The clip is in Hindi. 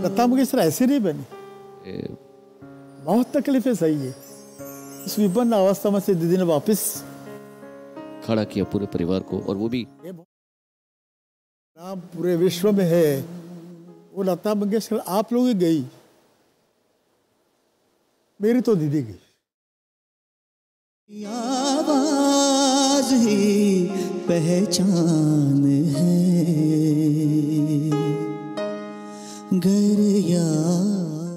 लता मंगेशकर ऐसे नहीं बनी। बहुत तकलीफें सही है। इस विपन्न अवस्था में से दीदी ने वापस। खड़ा किया पूरे परिवार को और वो भी। नाम पूरे विश्व में है। वो लता मंगेशकर आप लोग ही गई। मेरी तो दीदी गई। आवाज़ ही पहचान गर यार